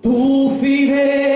Tu fidel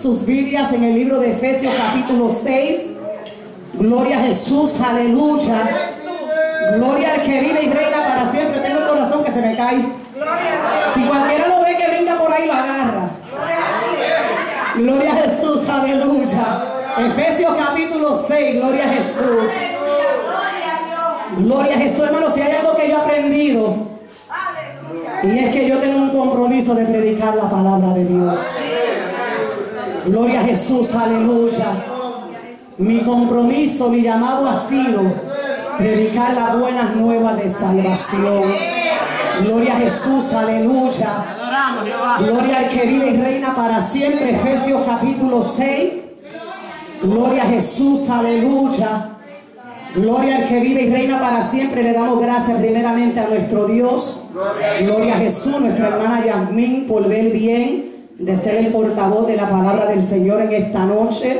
sus Biblias en el libro de Efesios capítulo 6. Gloria a Jesús, aleluya. Gloria al que vive y reina para siempre. Tengo el corazón que se me cae. Si cualquiera lo ve que brinca por ahí, lo agarra. Gloria a Jesús, aleluya. Efesios capítulo 6, gloria a Jesús. Gloria a Jesús, hermano. Si hay algo que yo he aprendido, y es que yo tengo un compromiso de predicar la palabra de Dios. Gloria a Jesús, aleluya. Mi compromiso, mi llamado ha sido predicar las buenas nuevas de salvación. Gloria a Jesús, aleluya. Gloria al que vive y reina para siempre. Efesios capítulo 6. Gloria a Jesús, aleluya. Gloria al que vive y reina para siempre. Le damos gracias primeramente a nuestro Dios. Gloria a Jesús, nuestra hermana Yasmín, por ver bien de ser el portavoz de la palabra del Señor en esta noche.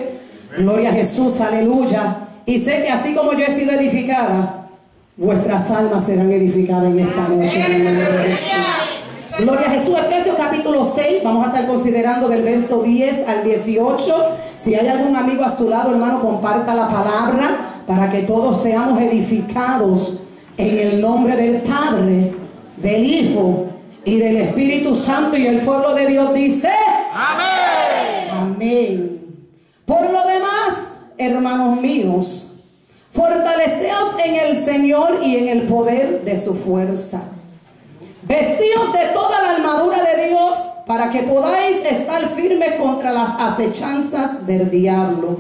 Gloria a Jesús, aleluya. Y sé que así como yo he sido edificada, vuestras almas serán edificadas en esta noche. en el nombre de Jesús. Gloria a Jesús, Efesios capítulo 6, vamos a estar considerando del verso 10 al 18. Si hay algún amigo a su lado, hermano, comparta la palabra para que todos seamos edificados en el nombre del Padre, del Hijo y del Espíritu Santo. Y el pueblo de Dios dice, Amén. Por lo demás, hermanos míos, fortaleceos en el Señor y en el poder de su fuerza. Vestíos de toda la armadura de Dios para que podáis estar firmes contra las acechanzas del diablo.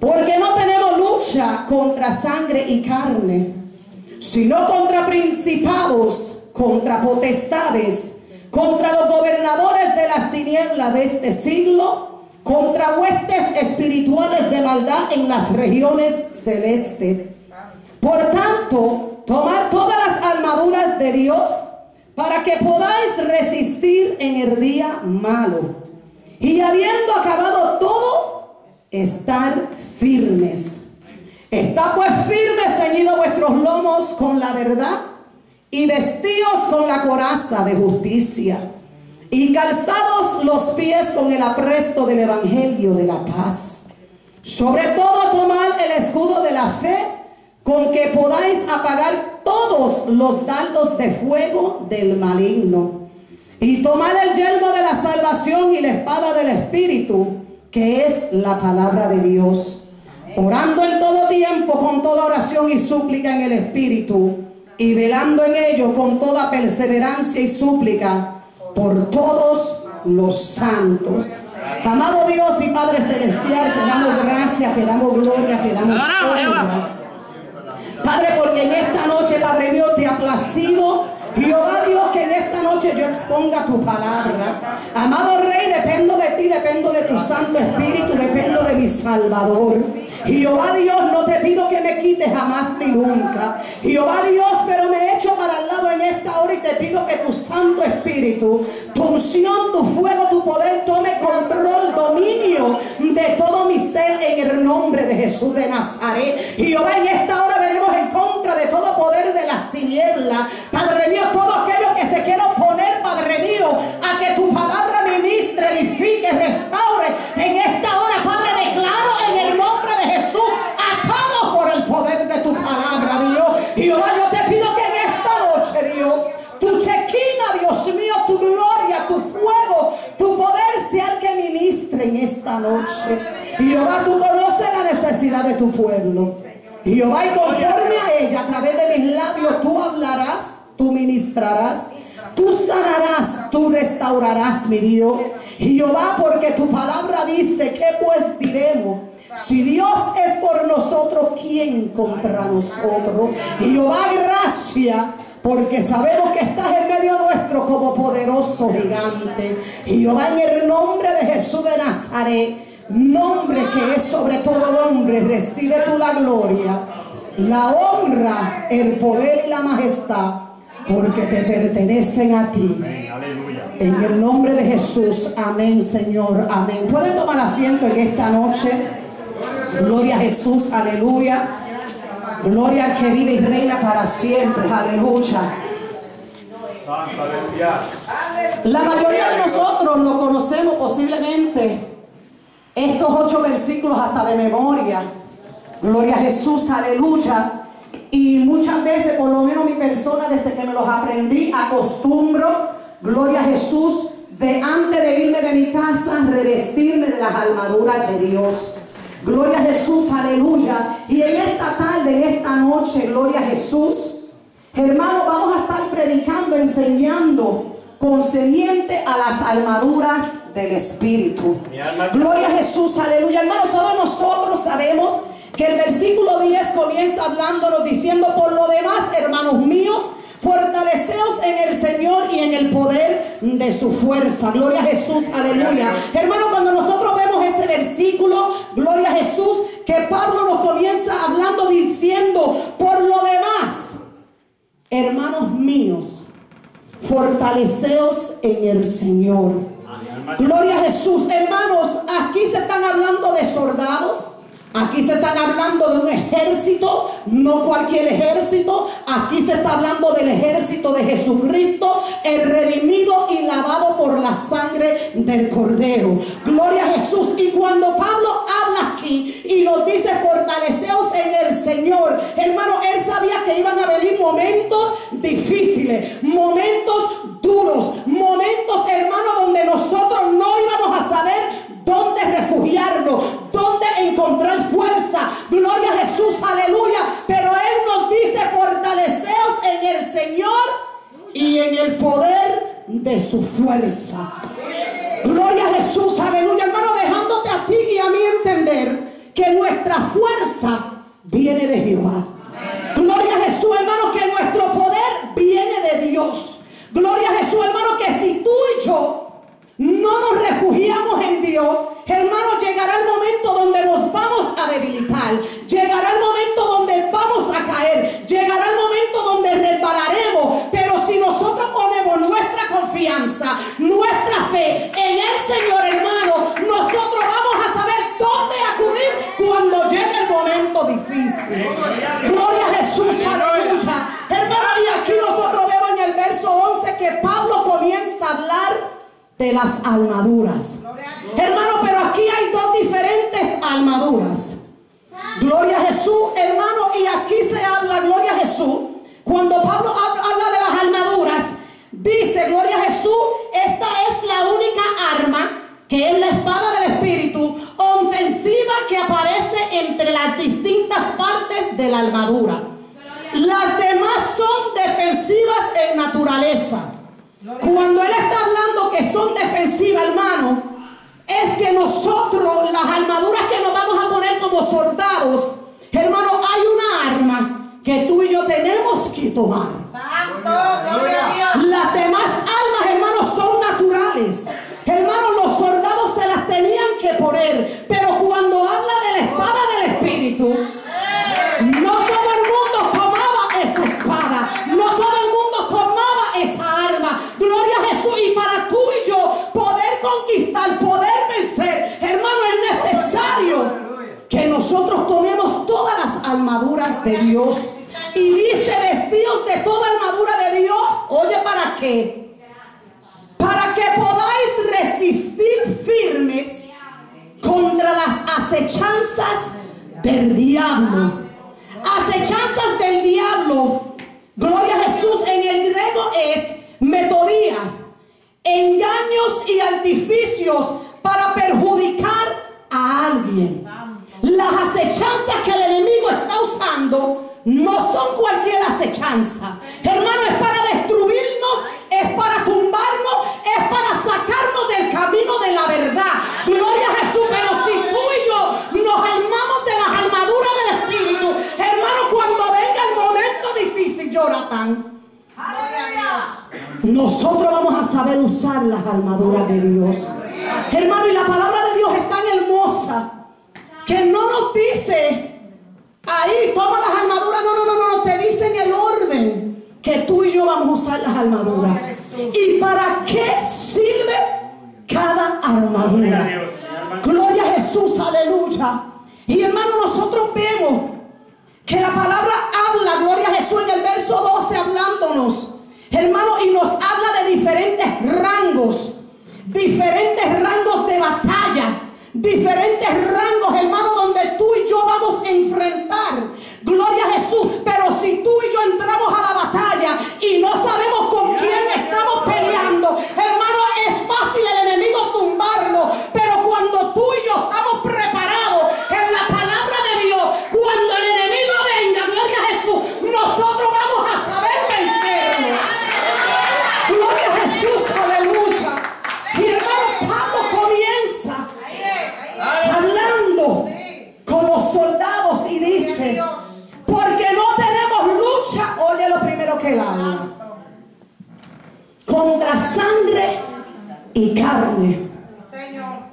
Porque no tenemos lucha contra sangre y carne, sino contra principados, contra potestades, contra los gobernadores de las tinieblas de este siglo, contra huestes espirituales de maldad en las regiones celestes. Por tanto, tomar todas las armaduras de Dios para que podáis resistir en el día malo. Y habiendo acabado todo, estar firmes. Está pues firme ceñido vuestros lomos con la verdad y vestidos con la coraza de justicia y calzados los pies con el apresto del evangelio de la paz. Sobre todo tomad el escudo de la fe con que podáis apagar todos los dardos de fuego del maligno. Y tomad el yelmo de la salvación y la espada del Espíritu, que es la palabra de Dios. Orando en todo tiempo con toda oración y súplica en el Espíritu, y velando en ello con toda perseverancia y súplica por todos los santos. Amado Dios y Padre Celestial, te damos gracias, te damos gloria, te damos honra. Padre, porque en esta noche, Padre mío, te ha placido. Jehová Dios, que en esta noche yo exponga tu palabra. Amado Rey, dependo de ti, dependo de tu Santo Espíritu, dependo de mi Salvador. Jehová Dios, no te pido que me quites jamás ni nunca. Jehová Dios, pero me echo para el lado en esta hora y te pido que tu Santo Espíritu, tu unción, tu fuego, tu poder tome control, dominio de todo mi ser en el nombre de Jesús de Nazaret. Jehová, en esta hora venimos en contra de todo poder de las tinieblas. Padre mío, todo aquello que se quiera oponer, Padre mío, a que tu palabra ministre, edifique, restaure. En esta noche. Jehová, tú conoces la necesidad de tu pueblo. Jehová, y conforme a ella, a través de mis labios, tú hablarás, tú ministrarás, tú sanarás, tú restaurarás, mi Dios. Jehová, porque tu palabra dice, que pues diremos? Si Dios es por nosotros, ¿quién contra nosotros? Jehová, gracia. Porque sabemos que estás en medio nuestro como poderoso gigante. Jehová, en el nombre de Jesús de Nazaret, nombre que es sobre todo nombre, recibe tú la gloria, la honra, el poder y la majestad, porque te pertenecen a ti. En el nombre de Jesús, amén, Señor, amén. Pueden tomar asiento en esta noche. Gloria a Jesús, aleluya. Gloria al que vive y reina para siempre, aleluya. La mayoría de nosotros lo conocemos posiblemente estos ocho versículos hasta de memoria. Gloria a Jesús, aleluya. Y muchas veces, por lo menos mi persona, desde que me los aprendí, acostumbro, gloria a Jesús, de antes de irme de mi casa, revestirme de las armaduras de Dios. Gloria a Jesús, aleluya. Y en esta tarde, en esta noche, gloria a Jesús. Hermano, vamos a estar predicando, enseñando concerniente a las armaduras del Espíritu. Gloria a Jesús, aleluya. Hermano, todos nosotros sabemos que el versículo 10 comienza hablándonos diciendo, por lo demás, hermanos míos, fortaleceos en el Señor y en el poder de su fuerza. Gloria a Jesús, aleluya. Hermano, cuando nosotros vemos ese versículo, gloria a Jesús, que Pablo nos comienza hablando diciendo, por lo demás, hermanos míos, fortaleceos en el Señor. Gloria a Jesús. Hermanos, aquí se están hablando de soldados. Aquí se están hablando de un ejército, no cualquier ejército. Aquí se está hablando del ejército de Jesucristo, el redimido y lavado por la sangre del Cordero. Gloria a Jesús. Y cuando Pablo habla aquí y nos dice fortaleceos en el Señor, hermano, él sabía que iban a venir momentos difíciles, momentos duros, momentos, hermano, donde nosotros no íbamos a saber dónde refugiarnos, dónde encontrar fuerza. Gloria a Jesús, aleluya. Pero Él nos dice, fortaleceos en el Señor y en el poder de su fuerza. Gloria a Jesús, aleluya. Hermano, dejándote a ti y a mí entender que nuestra fuerza viene de Jehová. Gloria a Jesús, hermano, que nuestro poder viene de Dios. Gloria a Jesús, hermano, que si tú y yo no nos refugiamos en Dios, hermano, llegará el momento donde nos vamos a debilitar. Llegará el momento donde vamos a caer. Llegará el momento donde resbalaremos. Pero si nosotros ponemos nuestra nuestra fe en el Señor, hermano, nosotros vamos a saber dónde acudir cuando llegue el momento difícil. Gloria a Jesús, aleluya. Hermano, y aquí nosotros vemos en el verso 11 que Pablo comienza a hablar de las armaduras. Nosotros vamos a saber usar las armaduras de Dios. Hermano, y la palabra de Dios es tan hermosa que no nos dice ahí, toma las armaduras. No, no, no, no, no, te dice en el orden que tú y yo vamos a usar las armaduras. ¿Y para qué sirve cada armadura? Gloria a Jesús, aleluya. Y hermano, nosotros vemos que la palabra habla, gloria a Jesús, en el verso 12 hablándonos. Hermano, y nos habla de diferentes rangos, diferentes rangos de batalla, diferentes rangos, hermano, donde tú y yo vamos a enfrentar. Gloria a Jesús. Pero si tú y yo entramos a la batalla y no sabemos con quién estamos peleando, hermano, es fácil el enemigo tumbarnos. Pero cuando tú y yo estamos preparados en dice, Dios. porque no tenemos lucha, oye lo primero que él habla, contra sangre y carne. Señor.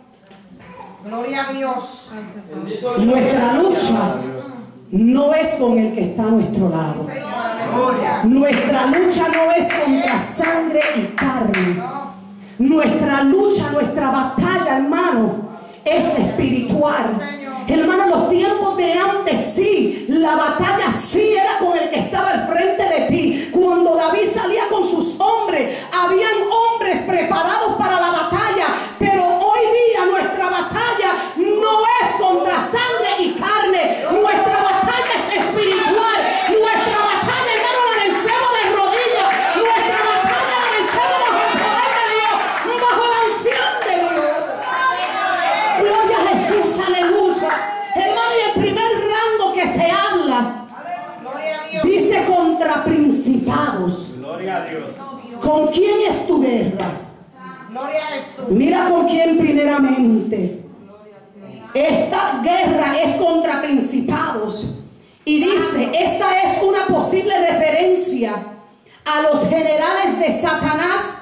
Gloria a Dios. Nuestra lucha no es con el que está a nuestro lado. Nuestra lucha no es contra sangre y carne. Nuestra lucha, nuestra batalla, hermano, es espiritual. Hermano, los tiempos de antes sí, la batalla sí era con el que estaba al frente de ti. Cuando David salía con sus hombres, habían hombres preparados para la batalla. Pero hoy día nuestra batalla no es contra sangre y carne. Nuestra batalla es espiritual. Nuestra batalla, hermano, la vencemos de rodillas. Nuestra batalla la vencemos bajo el poder de Dios, bajo la unción de Dios. Gloria a Jesús, aleluya. Hermano, y el primer rango que se habla Gloria a Dios. dice contra principados. Gloria a Dios. ¿Con quién es tu guerra? Gloria a Jesús. Mira con quién Esta guerra es contra principados. Y dice, esta es una posible referencia a los generales de Satanás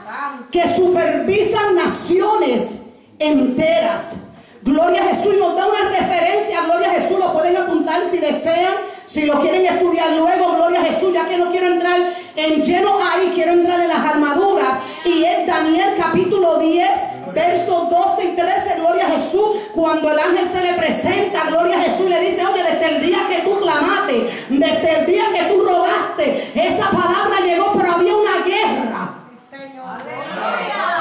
que supervisan naciones enteras. Gloria a Jesús. Nos da una referencia. Gloria a Jesús. Lo pueden apuntar si desean. Si lo quieren estudiar luego. Gloria a Jesús. Ya que no quiero entrar en lleno ahí. Quiero entrar en las armaduras. Y es Daniel capítulo 10. Versos 12 y 13, gloria a Jesús, cuando el ángel se le presenta, gloria a Jesús, le dice, oye, desde el día que tú clamaste, desde el día que tú robaste, esa palabra llegó, pero había una guerra. Señor.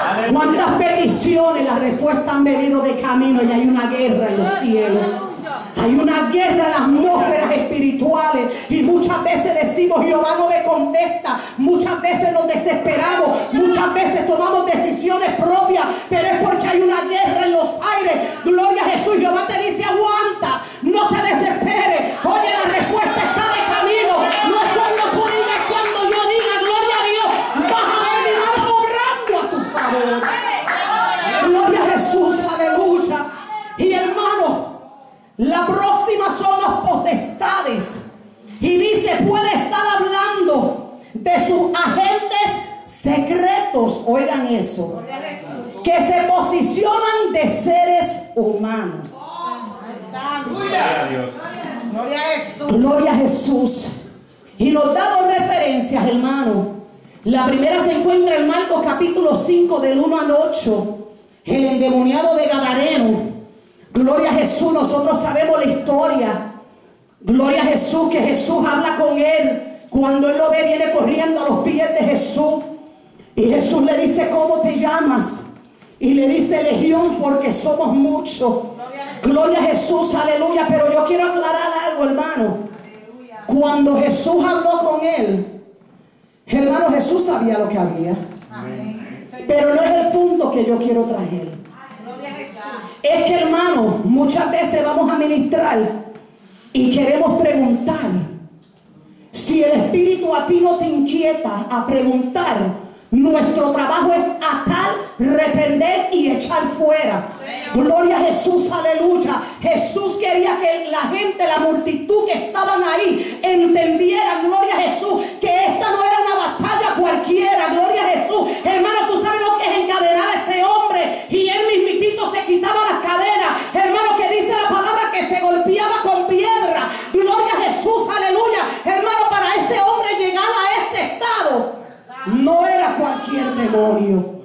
Aleluya. ¿Cuántas peticiones? La respuesta han venido de camino y hay una guerra en los cielos. Hay una guerra en las atmósferas espirituales y muchas veces decimos Jehová no me contesta, muchas veces nos desesperamos, muchas veces tomamos decisiones propias, pero es porque hay una guerra en los aires. Gloria a Jesús, Jehová te dice aguanta, no te desesperes. Oye, la respuesta está de camino, no es cuando tú digas, es cuando yo diga, gloria a Dios, vas a ver mi mano obrando a tu favor. Gloria a Jesús, aleluya. Y hermano, la próxima son los potestades. Y dice, puede estar hablando de sus agentes secretos. Oigan eso. Que se posicionan de seres humanos. Gloria a Dios. Gloria a Jesús. Gloria a Jesús. Y nos da dos referencias, hermano. La primera se encuentra en Marcos capítulo 5 del 1 al 8. El endemoniado de Gadareno. Gloria a Jesús, nosotros sabemos la historia. Gloria a Jesús, que Jesús habla con él. Cuando él lo ve, viene corriendo a los pies de Jesús. Y Jesús le dice, ¿cómo te llamas? Y le dice Legión porque somos muchos. Gloria a Jesús, aleluya. Pero yo quiero aclarar algo, hermano. Cuando Jesús habló con él, hermano, Jesús sabía lo que había. Amén. Pero no es el punto que yo quiero traer. Es que, hermano, muchas veces vamos a ministrar y queremos preguntar. Si el Espíritu a ti no te inquieta a preguntar, nuestro trabajo es atar, reprender y echar fuera. Gloria a Jesús, aleluya. Jesús quería que la gente, la multitud que estaban ahí, entendieran, gloria a Jesús, que esta no era una batalla cualquiera, gloria a Jesús. Hermano, tú sabes lo que es encadenar a ese hombre y él mismitito se quitaba las cadenas. Hermano, que dice la palabra que se golpeaba con piedra. Gloria a Jesús, aleluya. Hermano, para ese hombre llegar a ese estado no era cualquier demonio.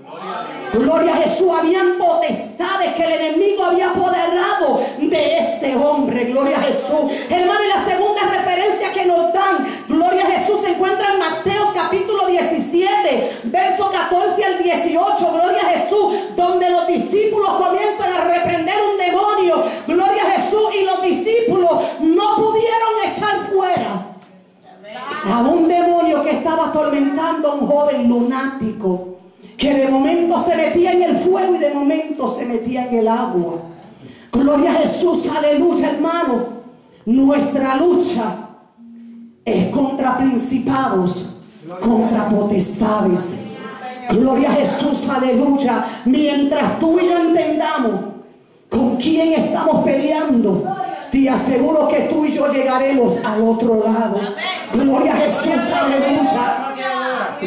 Gloria a Jesús, habían potestades que el enemigo había apoderado de este hombre. Gloria a Jesús. Hermano, y la segunda referencia que nos dan, Gloria a Jesús, se encuentra en Mateos capítulo 17, verso 14 al 18. Gloria a Jesús, donde los discípulos comienzan a reprender un demonio. Gloria a Jesús, y los discípulos no pudieron echar fuera a un demonio que estaba atormentando a joven lunático que de momento se metía en el fuego y de momento se metía en el agua. Gloria a Jesús, aleluya hermano. Nuestra lucha es contra principados, contra potestades. Gloria a Jesús, aleluya. Mientras tú y yo entendamos con quién estamos peleando, te aseguro que tú y yo llegaremos al otro lado. Gloria a Jesús, aleluya.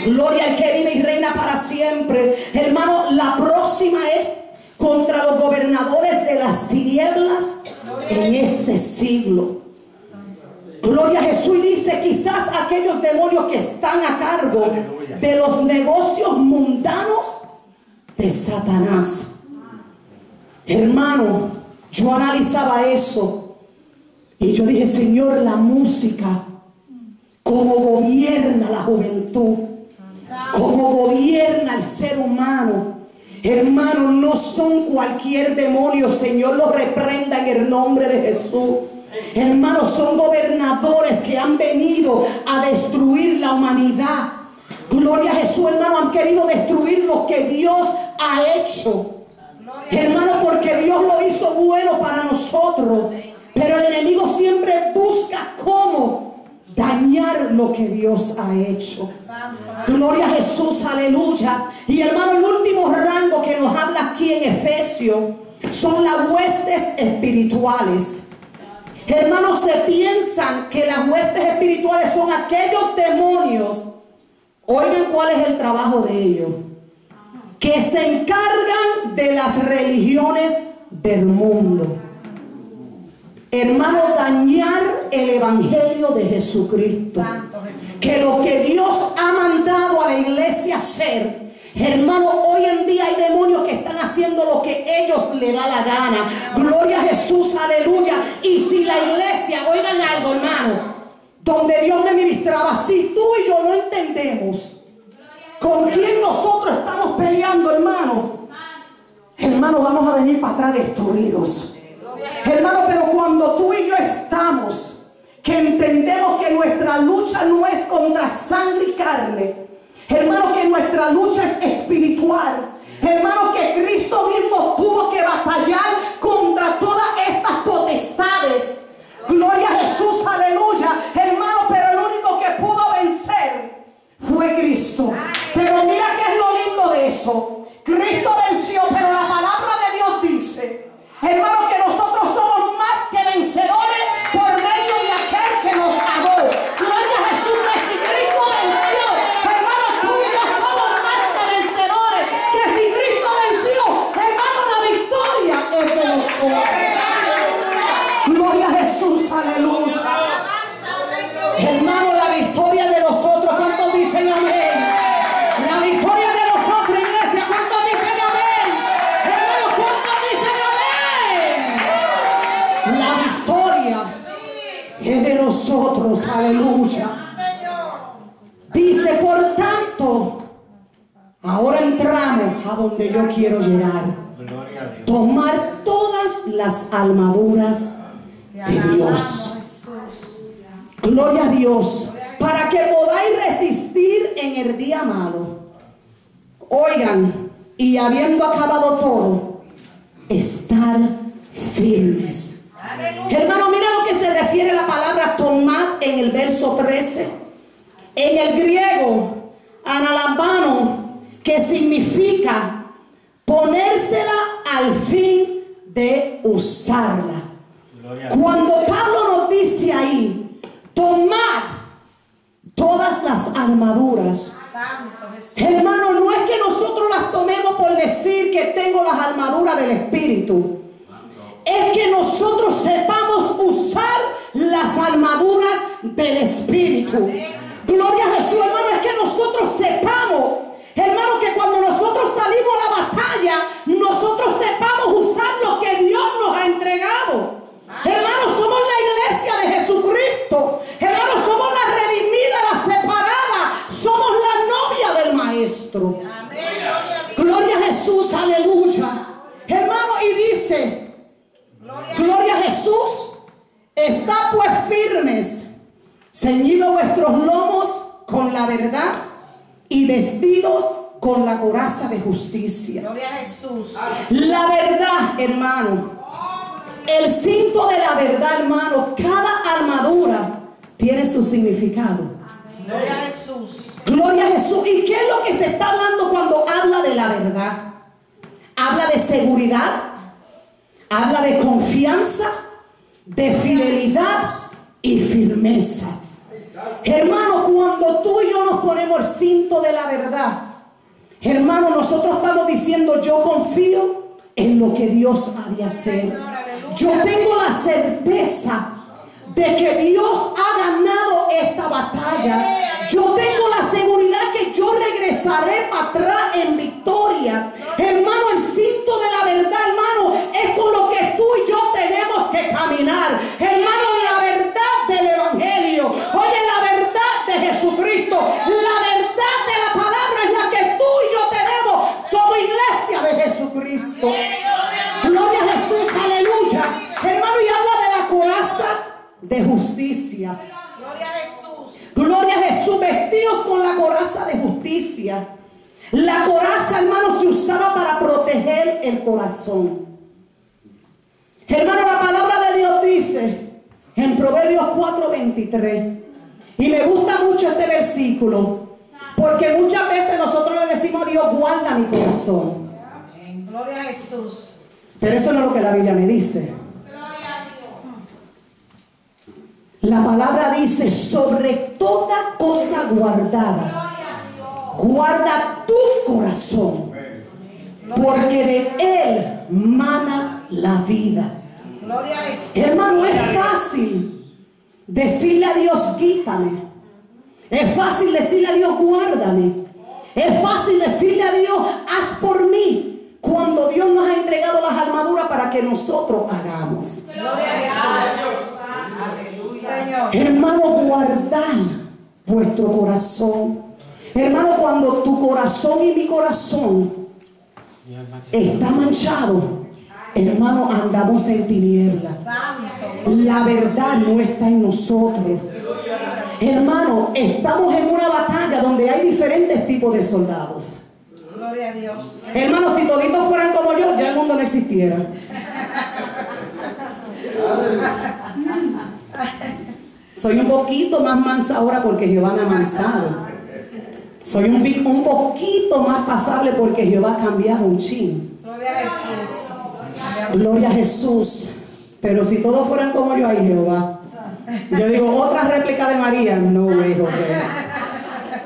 Gloria al que vive y reina para siempre. Hermano, la próxima es contra los gobernadores de las tinieblas en este siglo. Gloria a Jesús y dice quizás aquellos demonios que están a cargo de los negocios mundanos de Satanás. Hermano, yo analizaba eso y yo dije, Señor, la música, cómo gobierna la juventud, cómo gobierna el ser humano. Hermano, no son cualquier demonio, Señor lo reprenda en el nombre de Jesús. Hermanos, son gobernadores que han venido a destruir la humanidad. Gloria a Jesús, hermano, han querido destruir lo que Dios ha hecho. Hermano, porque Dios lo hizo bueno para nosotros. Pero el enemigo siempre busca cómo dañar lo que Dios ha hecho. Gloria a Jesús, aleluya. Y hermano, el último rango que nos habla aquí en Efesios son las huestes espirituales. Hermanos, se piensan que las huestes espirituales son aquellos demonios. Oigan cuál es el trabajo de ellos. Que se encargan de las religiones del mundo. Hermano, dañar el evangelio de Jesucristo. Que lo que Dios ha mandado a la iglesia hacer. Hermano, hoy en día hay demonios que están haciendo lo que ellos le da la gana. Gloria a Jesús, aleluya. Y si la iglesia, oigan algo, hermano, donde Dios me ministraba, si tú y yo no entendemos con quién nosotros estamos peleando, hermano, hermano, vamos a venir para atrás destruidos. Hermano, pero cuando tú y yo estamos, que entendemos que nuestra lucha no es contra sangre y carne, hermano, que nuestra lucha es espiritual, hermano, que Cristo mismo tuvo que batallar contra todas estas potestades. Gloria a Jesús, aleluya, hermano, pero el único que pudo vencer fue Cristo. Pero mira que es lo lindo de eso. Cristo venció, pero la palabra de Dios dice, hermano, que nosotros somos más que vencedores por medio de aquel que nos amó. Gloria a Jesús, que si Cristo venció, hermano, tú y yo somos más que vencedores. Que si Cristo venció, hermano, la victoria es de nosotros. Gloria a Jesús, aleluya. Hermano, la victoria de nosotros, ¿cuántos dicen amén? La victoria de nosotros, iglesia, ¿cuántos dicen amén? Hermano, ¿cuántos dicen amén? La victoria es de nosotros, aleluya. Dice, por tanto, ahora entramos a donde yo quiero llegar. Gloria a Dios. Tomar todas las armaduras de Dios. Gloria a Dios. Para que podáis resistir en el día malo. Oigan, y habiendo acabado todo, estar firmes. Hermano, mira lo que se refiere la palabra tomad en el verso 13. En el griego, analambano, que significa ponérsela al fin de usarla. Cuando Pablo nos dice ahí, tomad todas las armaduras. Hermano, no es que nosotros las tomemos por decir que tengo las armaduras del Espíritu. Es que nosotros sepamos usar las armaduras del Espíritu. Gloria a Jesús, hermano, es que nosotros sepamos, hermano, que cuando nosotros salimos a la batalla, nosotros sepamos usar lo que Dios nos ha entregado. Hermano, somos la iglesia de Jesucristo. Hermano, somos la redimida, la separada. Somos la novia del Maestro. Gloria a Jesús, aleluya. Hermano, y dice, gloria a Jesús, está pues firmes, ceñidos vuestros lomos con la verdad y vestidos con la coraza de justicia. Gloria a Jesús. La verdad, hermano. El cinto de la verdad, hermano. Cada armadura tiene su significado. Gloria a Jesús. Gloria a Jesús. ¿Y qué es lo que se está hablando cuando habla de la verdad? Habla de seguridad. Habla de confianza. de fidelidad y firmeza. Hermano, cuando tú y yo nos ponemos el cinto de la verdad, hermano, nosotros estamos diciendo, yo confío en lo que Dios ha de hacer. Yo tengo la certeza de que Dios ha ganado esta batalla. Yo tengo la seguridad que yo regresaré para atrás en victoria. Hermano, el cinto de la verdad, hermano, es con lo que tú y yo tenemos que caminar. Hermano, la verdad del Evangelio. Oye, la verdad de Jesucristo. La verdad de la palabra es la que tú y yo tenemos como iglesia de Jesucristo. Gloria a Jesús, aleluya. Hermano, y habla de la coraza de justicia. Gloria a Jesús. Gloria a Jesús, vestidos con la coraza de justicia. La coraza, hermano, se usaba para proteger el corazón. Hermano, la palabra de Dios dice en Proverbios 4:23, y me gusta mucho este versículo, porque muchas veces nosotros le decimos a Dios, guarda mi corazón. Gloria a Jesús. Pero eso no es lo que la Biblia me dice. La palabra dice, sobre toda cosa guardada, guarda tu corazón, porque de él mana la vida. Hermano, es fácil decirle a Dios, quítame. Es fácil decirle a Dios, guárdame. Es fácil decirle a Dios, haz por mí. Cuando Dios nos ha entregado las armaduras para que nosotros hagamos. Gloria a Jesús. Señor. Hermano, guardad vuestro corazón. Hermano, cuando tu corazón y mi corazón está manchado, hermano, andamos en tinieblas. La verdad no está en nosotros. Hermano, estamos en una batalla donde hay diferentes tipos de soldados. Gloria a Dios. Hermano, si toditos fueran como yo, ya el mundo no existiera. Soy un poquito más mansa ahora porque Jehová me ha mansado. Soy un, poquito más pasable porque Jehová ha cambiado un chin. Gloria a Jesús. Gloria a Jesús. Pero si todos fueran como yo, ay Jehová. Yo digo, otra réplica de María. No, güey, José.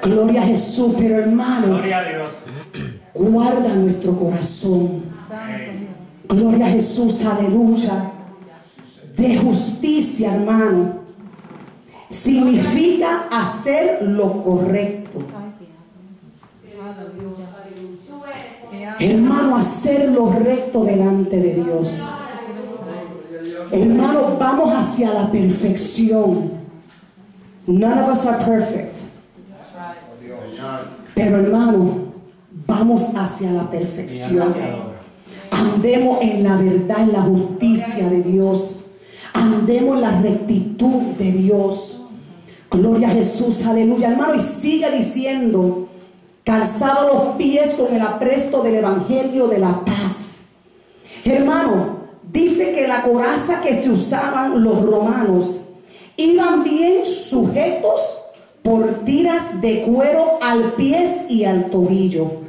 Gloria a Jesús. Pero hermano, Gloria a Dios. guarda nuestro corazón. Gloria a Jesús, aleluya. De justicia, hermano. Significa hacer lo correcto. Hermano, hacer lo recto delante de Dios. Hermano, vamos hacia la perfección. None of us are perfect. Pero hermano, vamos hacia la perfección. Andemos en la verdad, en la justicia de Dios. Andemos en la rectitud de Dios. Gloria a Jesús, aleluya. Hermano, y sigue diciendo, calzado los pies con el apresto del Evangelio de la paz. Hermano, dice que la coraza que se usaban los romanos iban bien sujetos por tiras de cuero al pies y al tobillo.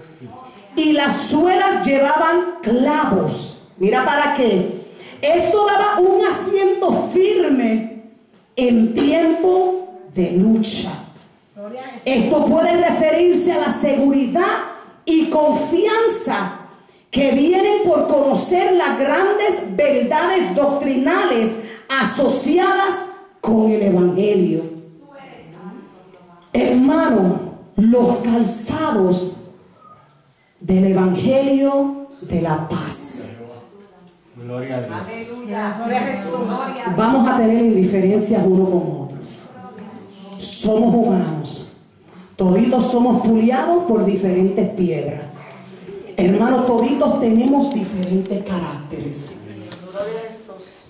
Y las suelas llevaban clavos. Mira para qué. Esto daba un asiento firme en tiempo de lucha. Esto puede referirse a la seguridad y confianza que vienen por conocer las grandes verdades doctrinales asociadas con el Evangelio. Hermano, los calzados del Evangelio de la paz. Gloria a Dios. Aleluya. Gloria a Jesús. Vamos a tener indiferencias uno con otros. Somos humanos. Toditos somos puliados por diferentes piedras. Hermanos, toditos tenemos diferentes caracteres.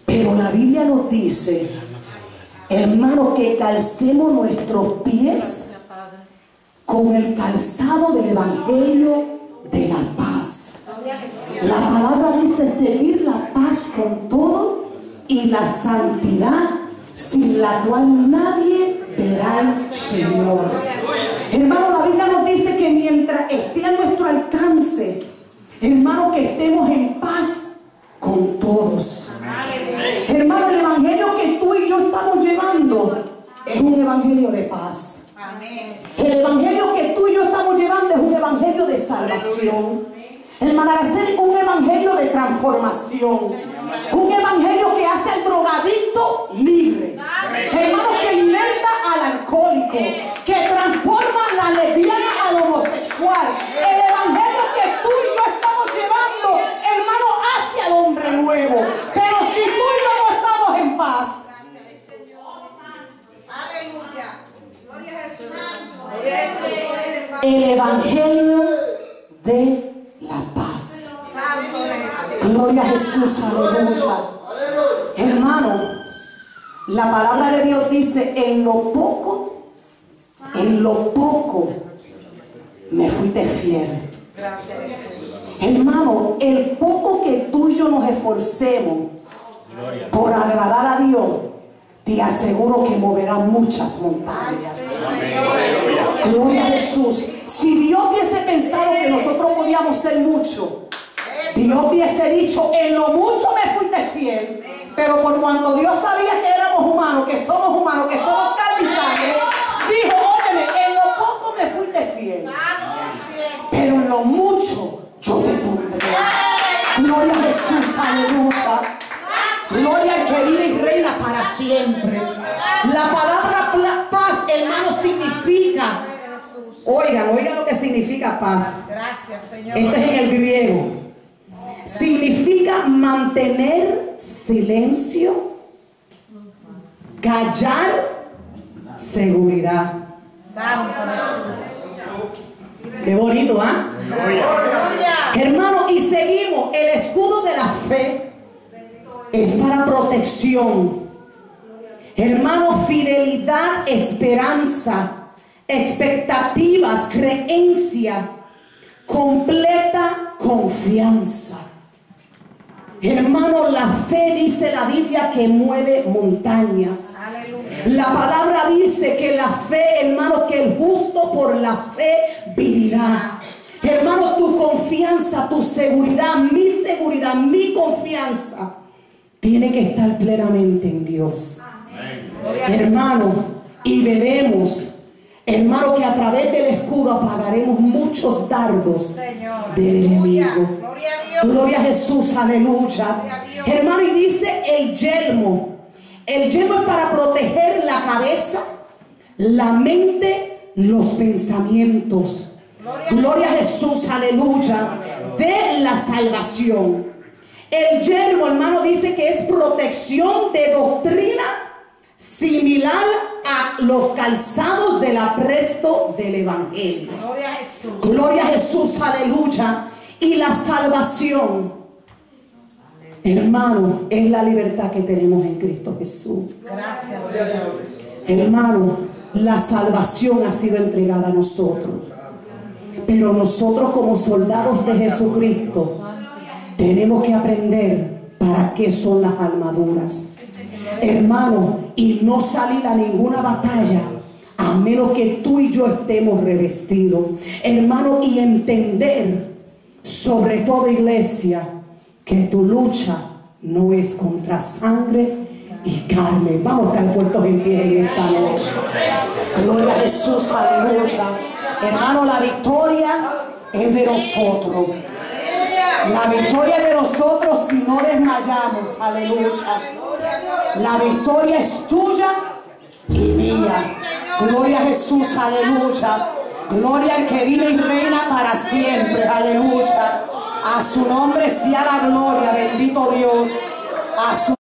Pero la Biblia nos dice, hermano, que calcemos nuestros pies con el calzado del Evangelio de la paz. La palabra dice seguir la paz con todo y la santidad sin la cual nadie verá al Señor. Hermano, la Biblia nos dice que mientras esté a nuestro alcance, hermano, que estemos en paz con todos. Hermano, el Evangelio un evangelio de paz. Amén. El evangelio que tú y yo estamos llevando es un evangelio de salvación. Hermana Araceli, un evangelio de transformación. Un evangelio que hace al drogadicto libre. Hermano, que liberta al alcohólico. Que transforma a la lesbiana al homosexual. El evangelio que tú y yo estamos llevando, hermano, hacia el hombre nuevo. Pero si tú y yo no estamos en paz, Aleluya. Gloria a Jesús. Gloria a Jesús. el evangelio de la paz. Santo Jesús. Gloria a Jesús, aleluya. Hermano, la palabra de Dios dice, en lo poco, en lo poco me fuiste fiel. Gracias Jesús. Hermano, el poco que tú y yo nos esforcemos Gloria. por agradar a Dios, te aseguro que moverá muchas montañas. Gloria a Jesús. Si Dios hubiese pensado que nosotros podíamos ser mucho, Dios hubiese dicho, en lo mucho me fuiste fiel. Pero por cuanto Dios sabía que éramos humanos, que somos humanos, que somos carne y sangre, dijo, óyeme, en lo poco me fuiste fiel. Pero en lo mucho yo te pondré. Gloria a Jesús, aleluya. Gloria al que vive y reina para siempre. La palabra paz, hermano, significa, oigan, oigan lo que significa paz. Gracias Señor. Esto es en el griego. Significa mantener silencio, callar, seguridad. Santo Jesús. Qué bonito, ¿ah? Aleluya. Hermano, y seguimos. El escudo de la fe es para protección. Hermano, fidelidad, esperanza, expectativas, creencia, completa confianza. Hermano, la fe dice la Biblia que mueve montañas. La palabra dice que la fe, hermano, que el justo por la fe vivirá. Hermano, tu confianza, tu seguridad, mi seguridad, mi confianza, tiene que estar plenamente en Dios. Hermano, y veremos, hermano, que a través del escudo apagaremos muchos dardos Señor. del enemigo. Gloria a Dios. Gloria a Jesús, aleluya. a. Hermano, y dice el yelmo. El yelmo es para proteger la cabeza, la mente, los pensamientos. Gloria Gloria a Jesús, aleluya. De la salvación. El yelmo, hermano, dice que es protección de doctrina similar a los calzados del apresto del evangelio. Gloria a Jesús. Gloria a Jesús, aleluya. Y la salvación, hermano, es la libertad que tenemos en Cristo Jesús. Gracias Señor. Hermano, la salvación ha sido entregada a nosotros. Pero nosotros como soldados de Jesucristo tenemos que aprender para qué son las armaduras. Hermano, y no salir a ninguna batalla a menos que tú y yo estemos revestidos. Hermano, y entender, sobre todo iglesia, que tu lucha no es contra sangre y carne. Vamos a estar puestos en pie en esta noche. Gloria a Jesús, aleluya. Hermano, la victoria es de nosotros. La victoria de nosotros si no desmayamos, aleluya. La victoria es tuya y mía. Gloria a Jesús, aleluya. Gloria al que vive y reina para siempre, aleluya. A su nombre sea la gloria, bendito Dios. A su